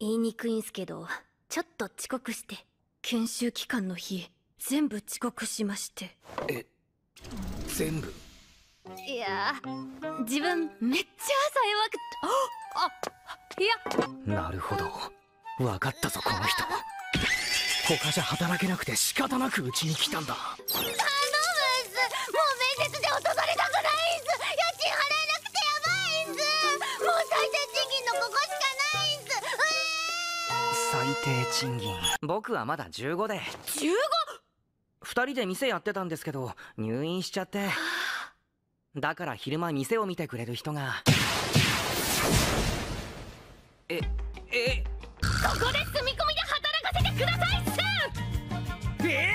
言いにくいんすけどちょっと遅刻して研修期間の日全部遅刻しまして。え全部？いやー自分めっちゃ朝弱くあいや。なるほど。分かったぞこの人。他じゃ働けなくて仕方なくうちに来たんだ最低賃金。僕はまだ15で。15? 2人で店やってたんですけど入院しちゃって。だから昼間店を見てくれる人が。ええ？ここで住み込みで働かせてくださいっす！え？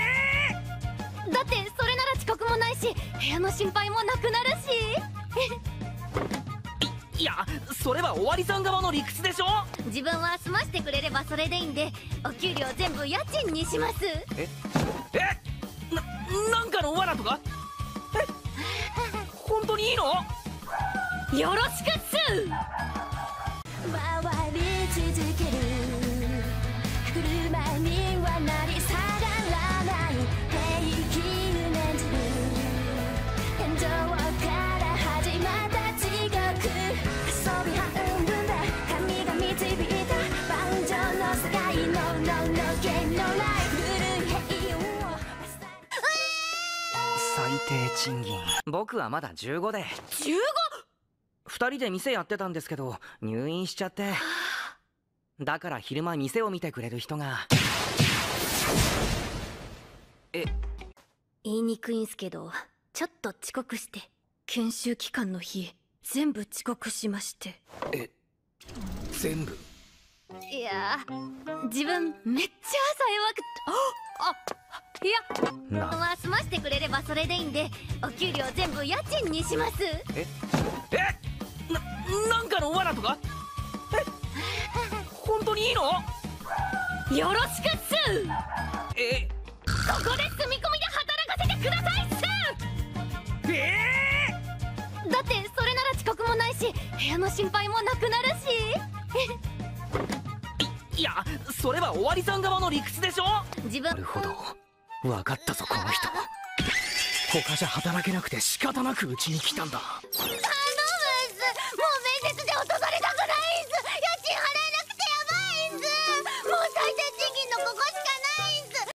だってそれなら遅刻もないし部屋の心配もなくなるしいやそれは終わりさん側の理屈でしょ？自分は済ましてくれればそれでいいんでお給料全部家賃にします。ええななんかの罠とか？え本当にいいの？よろしくっす。回り続ける。車にはなり最低賃金。僕はまだ15で。15? 2人で店やってたんですけど入院しちゃって。だから昼間店を見てくれる人が。え？言いにくいんすけどちょっと遅刻して研修期間の日全部遅刻しまして。え？全部？いやー自分めっちゃ朝弱くてああいやなは済ましてくれればそれでいいんでお給料全部家賃にします。え？え？ななんかの罠とか？え？本当にいいの？よろしくっす。え？ここで住み込みで働かせてくださいっす。え？だってそれなら遅刻もないし部屋の心配もなくなるし。いやそれは終わりさん側の理屈でしょ？自分。なるほど。分かったぞこの人他じゃ働けなくて仕方なくうちに来たんだ。